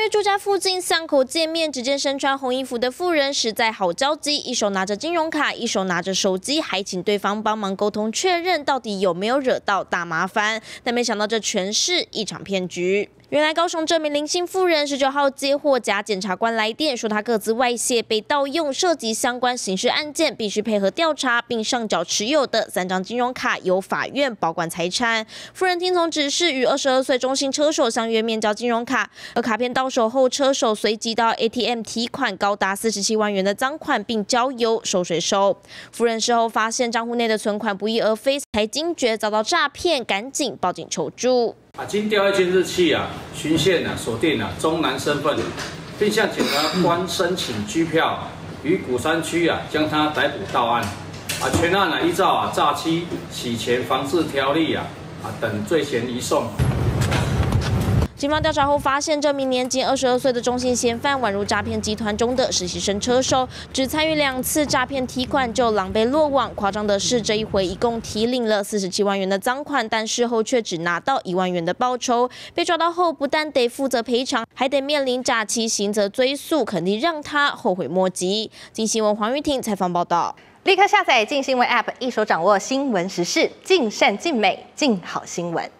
约住家附近巷口见面，只见身穿红衣服的妇人实在好焦急，一手拿着金融卡，一手拿着手机，还请对方帮忙沟通确认到底有没有惹到大麻烦。但没想到这全是一场骗局。原来高雄这名林姓妇人十九号接获假检察官来电，说她各自外泄被盗用，涉及相关刑事案件，必须配合调查，并上缴持有的三张金融卡，由法院保管财产。妇人听从指示，与二十二岁中性车手相约面交金融卡，而卡片到手后，车手随即到 ATM 提款高达四十七万元的赃款，并交由收税收。夫人事后发现账户内的存款不翼而飞，才惊觉遭到诈骗，赶紧报警求助。啊，经调阅监视器啊，巡线啊，锁定了中南身份，并向检察 官申请拘票，于鼓山区啊将他逮捕到案。啊，全案呢依照啊诈欺、洗钱防治条例啊啊等罪嫌移送。警方调查后发现，这名年仅二十二岁的中性嫌犯宛如诈骗集团中的实习生车手，只参与两次诈骗提款就狼狈落网。夸张的是，这一回一共提领了四十七万元的赃款，但事后却只拿到一万元的报酬。被抓到后，不但得负责赔偿，还得面临诈欺刑责追诉，肯定让他后悔莫及。经新闻黄玉婷采访报道，立刻下载静新闻 App，一手掌握新闻时事，尽善尽美，尽好新闻。